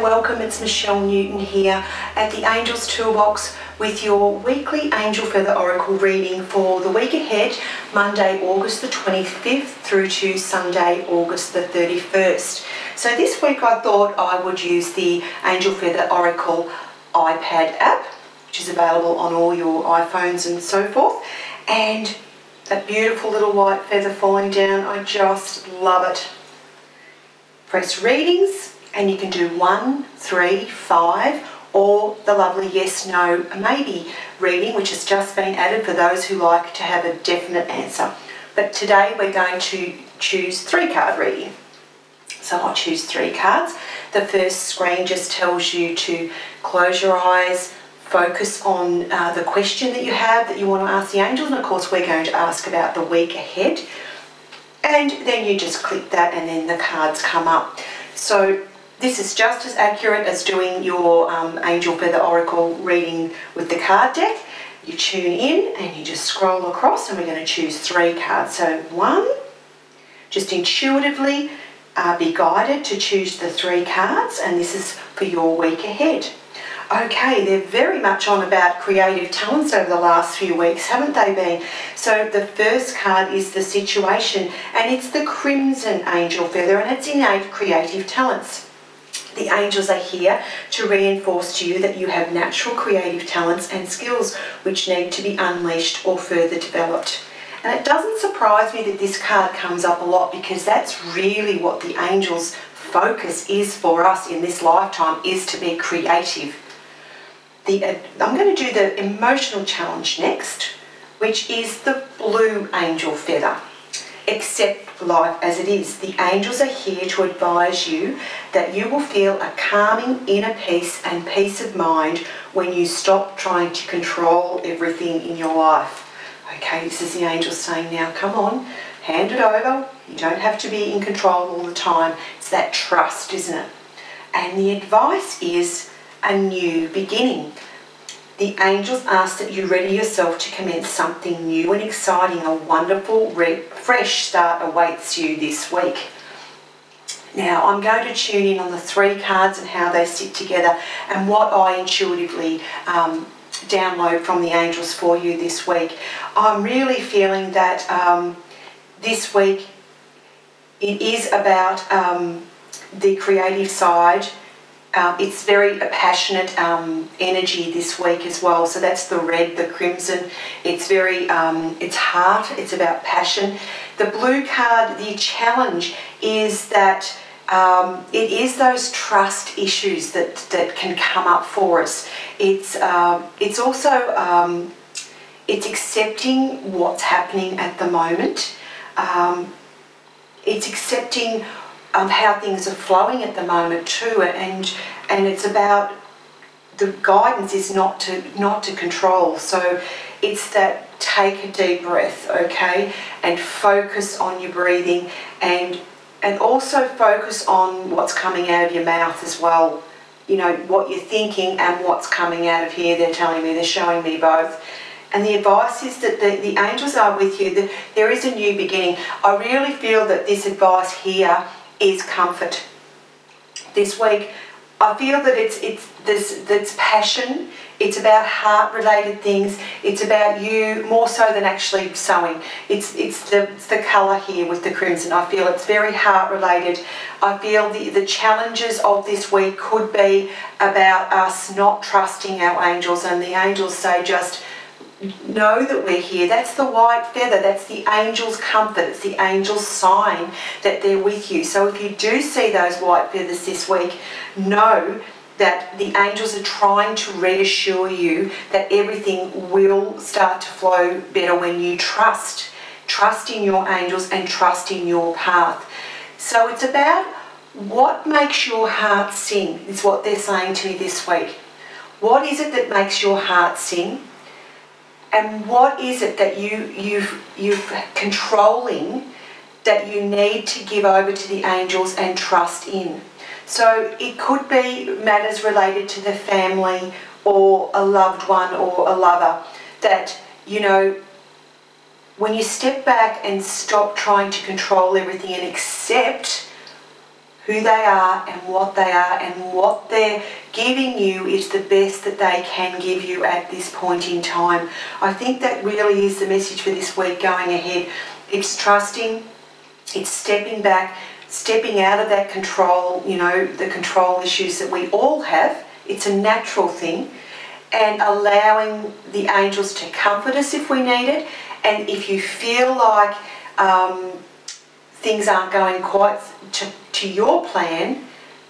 welcome. It's Michelle Newton here at the Angels Toolbox with your weekly Angel Feather Oracle reading for the week ahead, Monday, August the 25th through to Sunday, August the 31st. So this week I thought I would use the Angel Feather Oracle iPad app, which is available on all your iPhones and so forth. And that beautiful little white feather falling down, I just love it. Press readings and you can do one, three, five, or the lovely yes, no, maybe reading, which has just been added for those who like to have a definite answer. But today we're going to choose three card reading. So I'll choose three cards. The first screen just tells you to close your eyes, focus on uh, the question that you have that you want to ask the angels. And of course, we're going to ask about the week ahead. And then you just click that and then the cards come up. So this is just as accurate as doing your um, Angel Feather Oracle reading with the card deck. You tune in and you just scroll across and we're going to choose three cards. So one, just intuitively uh, be guided to choose the three cards and this is for your week ahead. Okay, they're very much on about creative talents over the last few weeks, haven't they been? So the first card is the situation and it's the Crimson Angel Feather and it's innate creative talents. The angels are here to reinforce to you that you have natural creative talents and skills which need to be unleashed or further developed. And it doesn't surprise me that this card comes up a lot because that's really what the angels' focus is for us in this lifetime is to be creative. The, uh, I'm going to do the emotional challenge next, which is the blue angel feather accept life as it is. The angels are here to advise you that you will feel a calming inner peace and peace of mind when you stop trying to control everything in your life. Okay, this is the angel saying now, come on, hand it over. You don't have to be in control all the time. It's that trust, isn't it? And the advice is a new beginning. The angels ask that you ready yourself to commence something new and exciting. A wonderful, fresh start awaits you this week. Now, I'm going to tune in on the three cards and how they sit together and what I intuitively um, download from the angels for you this week. I'm really feeling that um, this week it is about um, the creative side um, it's very a passionate um, energy this week as well. So that's the red, the crimson. It's very, um, it's heart, it's about passion. The blue card, the challenge is that um, it is those trust issues that, that can come up for us. It's, uh, it's also, um, it's accepting what's happening at the moment. it's accepting um, how things are flowing at the moment too, and and it's about the guidance is not to not to control. So it's that take a deep breath, okay, and focus on your breathing, and and also focus on what's coming out of your mouth as well. You know what you're thinking and what's coming out of here. They're telling me, they're showing me both. And the advice is that the, the angels are with you, that there is a new beginning. I really feel that this advice here is comfort. This week, I feel that it's it's this that's passion. It's about heart related things. It's about you more so than actually sewing. It's it's the it's the colour here with the crimson. I feel it's very heart related. I feel the, the challenges of this week could be about us not trusting our angels and the angels say just know that we're here. That's the white feather. That's the angel's comfort. It's the angel's sign that they're with you. So if you do see those white feathers this week, know that the angels are trying to reassure you that everything will start to flow better when you trust. Trust in your angels and trust in your path. So it's about what makes your heart sing, is what they're saying to me this week. What is it that makes your heart sing? And what is it that you you you controlling that you need to give over to the angels and trust in? So it could be matters related to the family or a loved one or a lover that you know when you step back and stop trying to control everything and accept who they are and what they are and what they're giving you is the best that they can give you at this point in time. I think that really is the message for this week going ahead. It's trusting, it's stepping back, stepping out of that control, you know, the control issues that we all have. It's a natural thing. And allowing the angels to comfort us if we need it. And if you feel like um, things aren't going quite to, to your plan,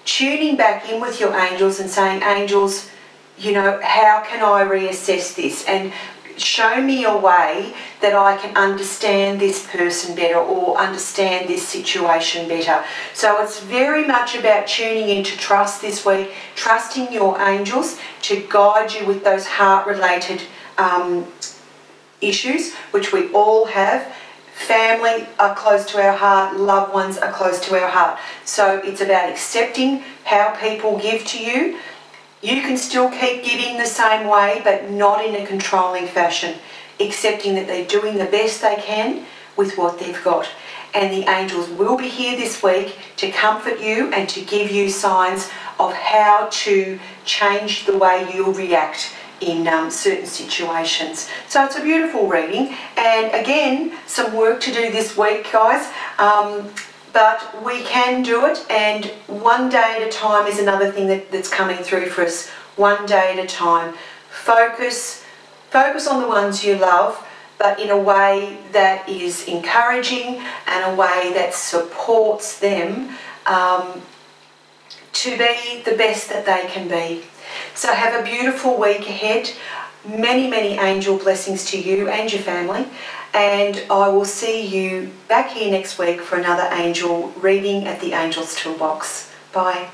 tuning back in with your angels and saying, Angels, you know, how can I reassess this? And show me a way that I can understand this person better or understand this situation better. So it's very much about tuning in to trust this week, trusting your angels to guide you with those heart related um, issues, which we all have. Family are close to our heart, loved ones are close to our heart. So it's about accepting how people give to you. You can still keep giving the same way, but not in a controlling fashion, accepting that they're doing the best they can with what they've got. And the angels will be here this week to comfort you and to give you signs of how to change the way you react in um, certain situations. So it's a beautiful reading and again some work to do this week guys. Um, but we can do it and one day at a time is another thing that, that's coming through for us. One day at a time. Focus focus on the ones you love but in a way that is encouraging and a way that supports them um, to be the best that they can be so have a beautiful week ahead. Many, many angel blessings to you and your family. And I will see you back here next week for another angel reading at the Angels Toolbox. Bye.